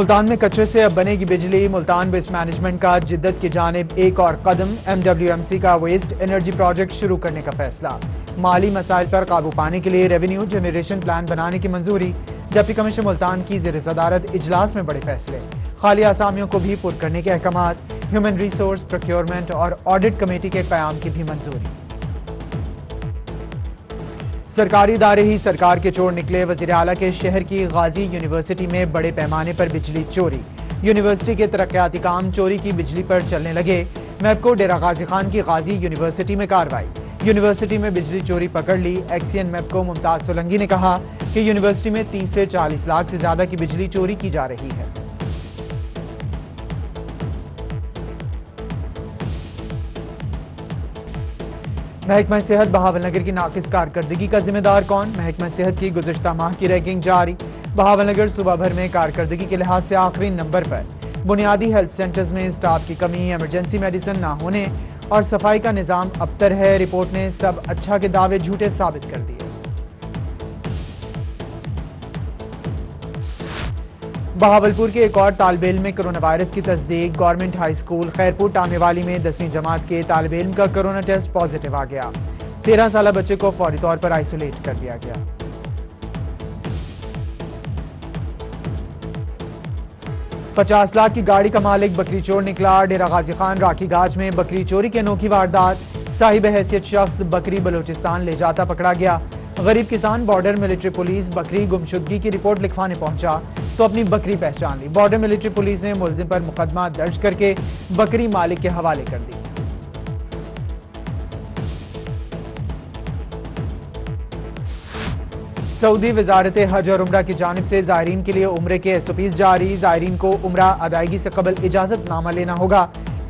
मुल्तान में कचरे से अब बनेगी बिजली। मुल्तान वेस्ट मैनेजमेंट का जिद्दत की जानब एक और कदम। एमडब्ल्यूएमसी का वेस्ट एनर्जी प्रोजेक्ट शुरू करने का फैसला। माली मसाइल पर काबू पाने के लिए रेवेन्यू जनरेशन प्लान बनाने की मंजूरी डिप्टी कमिश्नर मुल्तान की जेर सदारत इजलास में बड़े फैसले। खाली आसामियों को भी पुर करने के अहकाम ह्यूमन रिसोर्स प्रोक्योरमेंट और ऑडिट कमेटी के क्याम की भी मंजूरी। सरकारी इदारे ही सरकार के चोर निकले। वज़ीर अला के शहर की गाजी यूनिवर्सिटी में बड़े पैमाने पर बिजली चोरी। यूनिवर्सिटी के तरक्याती काम चोरी की बिजली पर चलने लगे। मैपको डेरा गाजी खान की गाजी यूनिवर्सिटी में कार्रवाई। यूनिवर्सिटी में बिजली चोरी पकड़ ली। एक्सीएन मैपको मुमताज़ सोलंगी ने कहा कि यूनिवर्सिटी में 30 से 40 लाख से ज़्यादा की बिजली चोरी की जा रही है। महकमा सेहत बहावल नगर की नाकिस कारकर्दगी का जिम्मेदार कौन? महकमा सेहत की गुजशत माह की रैंकिंग जारी। बहावल नगर सुबह भर में कारकर्दगी के लिहाज से आखिरी नंबर पर। बुनियादी हेल्थ सेंटर्स में स्टाफ की कमी, इमरजेंसी मेडिसिन ना होने और सफ़ाई का निज़ाम अबतर है, रिपोर्ट ने सब अच्छा के दावे झूठे साबित कर दिए। बहावलपुर के एक और तालब इल्म में कोरोना वायरस की तस्दीक। Government high school Khairpur Tamewali में दसवीं जमात के तालब इल्म का कोरोना टेस्ट पॉजिटिव आ गया। तेरह साल बच्चे को फौरी तौर पर आइसोलेट कर दिया गया। पचास लाख की गाड़ी का मालिक बकरी चोर निकला। डेरा गाजी खान राखी गाज में बकरी चोरी की अनोखी वारदात। साहिब हैसियत शख्स बकरी बलूचिस्तान ले जाता पकड़ा गया। गरीब किसान बॉर्डर मिलिट्री पुलिस बकरी गुमशुदगी की रिपोर्ट लिखवाने पहुँचा तो अपनी बकरी पहचान ली। बॉर्डर मिलिट्री पुलिस ने मुलजिम पर मुकदमा दर्ज करके बकरी मालिक के हवाले कर दी। सऊदी वजारत हज और उम्र की जानब से जायरीन के लिए उम्र के एसओपीज जारी। जायरीन को उम्र अदायगी से कबल इजाज़त नामा लेना होगा।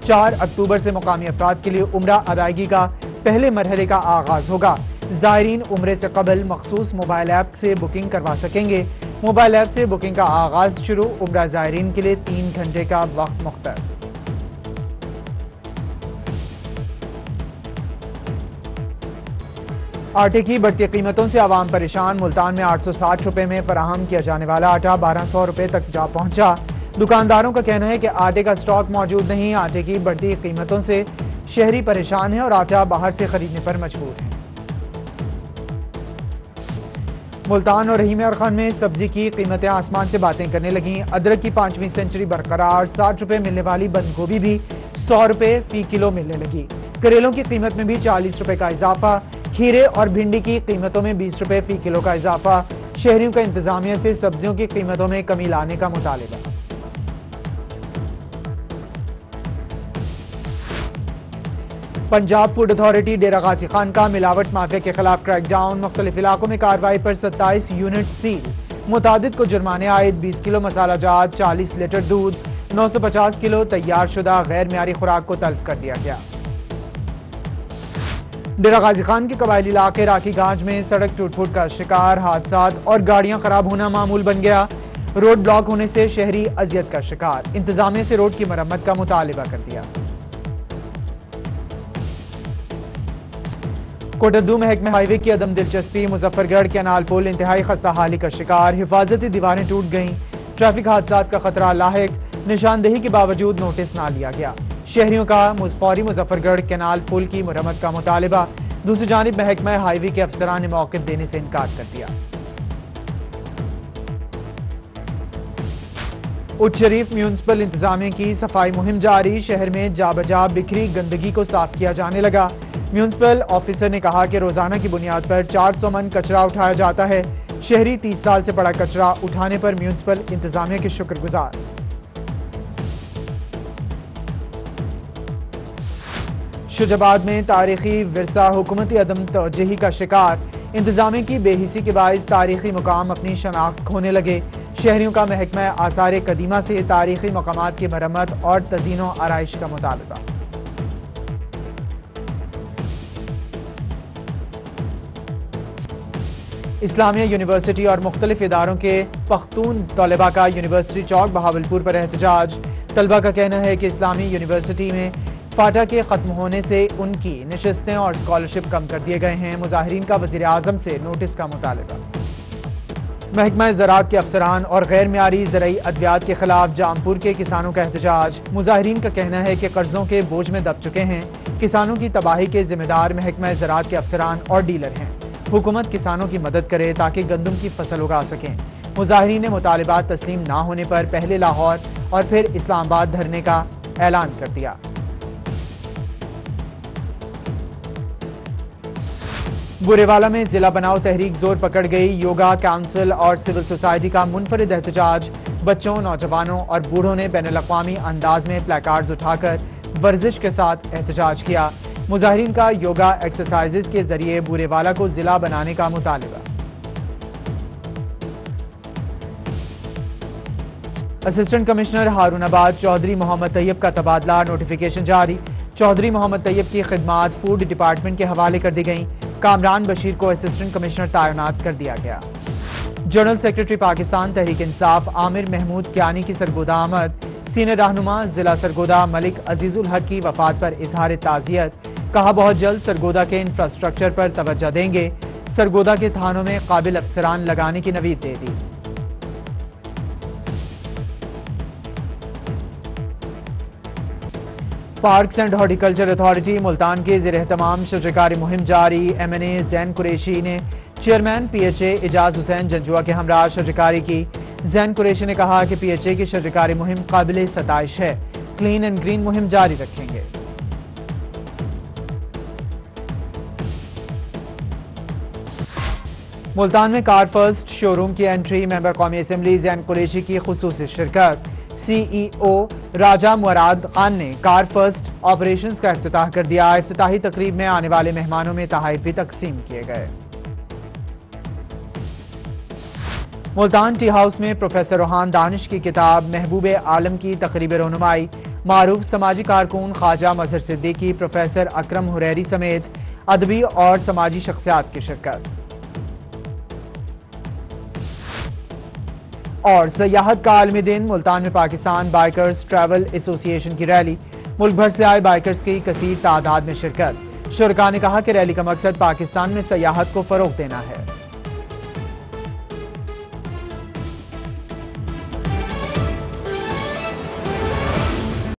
चार अक्टूबर से मुकामी अफराद के लिए उम्र अदायगी का पहले मरहले का आगाज़ होगा। जायरीन उम्र से कबल मखसूस मोबाइल ऐप से बुकिंग करवा सकेंगे। मोबाइल ऐप से बुकिंग का आगाज़ शुरू, उम्र जायरीन के लिए तीन घंटे का वक्त मुख्तर। आटे की बढ़ती कीमतों से आवाम परेशान। मुल्तान में आठ सौ साठ रुपए में फराहम किया जाने वाला आटा बारह सौ रुपए तक जा पहुँचा। दुकानदारों का कहना है कि आटे का स्टॉक मौजूद नहीं। आटे की बढ़ती कीमतों से शहरी परेशान है और आटा बाहर से खरीदने पर मजबूर है। मुल्तान और रहीम और खान में सब्ज़ी की कीमतें आसमान से बातें करने लगी। अदरक की पांचवीं सेंचुरी बरकरार, साठ रुपए मिलने वाली बंद गोभी भी सौ रुपए फ़ी किलो मिलने लगी। करेलों की कीमत में भी चालीस रुपए का इजाफा, खीरे और भिंडी की कीमतों में बीस रुपए फ़ी किलो का इजाफा। शहरियों का इंतजामिया से सब्जियों की कीमतों में कमी लाने का मुतालबा। पंजाब फ़ूड अथॉरिटी, डेरा गाजी खान का मिलावट माफिया के खिलाफ क्रैकडाउन, मुख्तलिफ़ इलाकों में कार्रवाई पर सत्ताईस यूनिट सील मुताद को जुर्माने आयद, बीस किलो मसाला जात, चालीस लीटर दूध, नौ सौ पचास किलो तैयार शुदा गैर म्यारी खुराक को तलब कर दिया गया। डेरा गाजी खान के कबायली इलाके राखी गांज में सड़क टूट फूट का शिकार, हादसा और गाड़ियाँ खराब होना मामूल बन गया। रोड ब्लॉक होने से शहरी अजियत का शिकार। इंतजामिया से रोड की मरम्मत का मुतालबा कर दिया। कोटद्दू महकमे हाईवे की अदम दिलचस्पी, मुजफ्फरगढ़ के अनाल पुल इंतहाई खस्ता हाली का शिकार, हिफाजती दीवारें टूट गईं। ट्रैफ़िक हादसा का खतरा लाक निशानदेही के बावजूद नोटिस ना लिया गया। शहरियों का मुजफौरी मुजफ्फरगढ़ कैनाल पुल की मुरम्मत का मुतालबा, दूसरी जानब महकमा हाईवे के अफसरान ने मौके देने से इनकार कर दिया। उच्च शरीफ म्यूनसिपल इंतजामिया की सफ़ाई मुहिम जारी, शहर में जाबजा बिखरी गंदगी को साफ़ किया जाने लगा। म्यूनसिपल ऑफिसर ने कहा कि रोज़ाना की बुनियाद पर 400 मन कचरा उठाया जाता है। शहरी 30 साल से पड़ा कचरा उठाने पर म्यूनसिपल इंतजामिया के शुक्रगुजार। शुजाबाद में तारीखी विरसा हुकूमती अदम तोजही का शिकार। इंतजामिया की बेहिसी के बायस तारीखी मुकाम अपनी शनाख्त खोने लगे। शहरियों का महकमा आसार कदीमा से तारीखी मकाम की मरम्मत और तजीनों आरइश का मुतालबा। इस्लामिया यूनिवर्सिटी और मुख्तलिफ़ इदारों के पख्तून तलबा का यूनिवर्सिटी चौक बहावलपुर पर एहतजाज। तलबा का कहना है कि इस्लामी यूनिवर्सिटी में फाटा के खत्म होने से उनकी नशस्तें और स्कॉलरशिप कम कर दिए गए हैं। मुजाहरीन का वज़ीर आज़म से नोटिस का मुतालबा। महकमा ज़रात के अफसरान और गैर मीरी ज़रिए अद्वियात के खिलाफ जामपुर के किसानों का एहतजाज। मुजाहरीन का कहना है कि कर्जों के बोझ में दब चुके हैं। किसानों की तबाही के जिम्मेदार महकमा ज़रात के अफसरान और डीलर हैं। हुकूमत किसानों की मदद करे ताकि गंदम की फ़सल उगा सकें। मुजाहरीन ने मुतालबात तस्लीम ना होने पर पहले लाहौर और फिर इस्लामाबाद धरने का ऐलान कर दिया। बुरेवाला में जिला बनाओ तहरीक ज़ोर पकड़ गई। योगा काउंसिल और सिविल सोसाइटी का मुनफरद एहतजाज। बच्चों, नौजवानों और बूढ़ों ने बैन अवी अंदाज में प्लेकार्ड उठाकर वर्जिश के साथ एहतजाज किया। मुजाहरीन का योगा एक्सरसाइजेज के ज़रिए बुरेवाला को जिला बनाने का मुतालबा। असिस्टेंट कमिश्नर हारूनाबाद चौधरी मोहम्मद तैयब का तबादला नोटिफिकेशन जारी। चौधरी मोहम्मद तैयब की खिदमत फ़ूड डिपार्टमेंट के हवाले कर दी गई। कामरान बशीर को असिस्टेंट कमिश्नर तैनात कर दिया गया। जनरल सेक्रेटरी पाकिस्तान तहरीक इंसाफ आमिर महमूद क्यानी की सरगोदा आमद। सीनियर रहनुमा जिला सरगोदा मलिक अजीजुल हक की वफात पर इजहार ताजियत कहा बहुत जल्द सरगोदा के इंफ्रास्ट्रक्चर पर तवज्जो देंगे। सरगोदा के थानों में काबिल अफसरान लगाने की नवीद दे दी। Parks and horticulture authority Multan के जेर तमाम शजकारी मुहिम जारी। M N A Zain Qureshi ने चेयरमैन पीएचए एजाज हुसैन जंजुआ के हमरा शजकारी की। जैन कुरेशी ने कहा कि पीएचए की शजकारी मुहिम काबिल सताइश है। क्लीन एंड ग्रीन मुहिम जारी रखेंगे। मुल्तान में कार फ़र्स्ट शोरूम की एंट्री, मेंबर कौमी असम्बली जैन कुरेशी की खसूस शिरकत। सीईओ राजा मुराद खान ने कार फ़र्स्ट ऑपरेशंस का अफ्ताह कर दिया। अफ्ताही तकरीब में आने वाले मेहमानों में तहाइफ भी तकसीम किए गए। मुल्तान टी हाउस में प्रोफेसर रोहान दानिश की किताब महबूब आलम की तकरीब रनुमाई, मारूफ समाजी कारकुन ख्वाजा मजहर सिद्दीकी, प्रोफेसर अक्रम हुरैरी समेत अदबी और समाजी शख्सियात की शिरकत। और सयाहत का आलमी दिन, मुल्तान में पाकिस्तान बाइकर्स ट्रैवल एसोसिएशन की रैली। मुल्क भर से आए बाइकर्स की कसीर तादाद में शिरकत। शुरका ने कहा कि रैली का मकसद पाकिस्तान में सयाहत को फरोग देना है।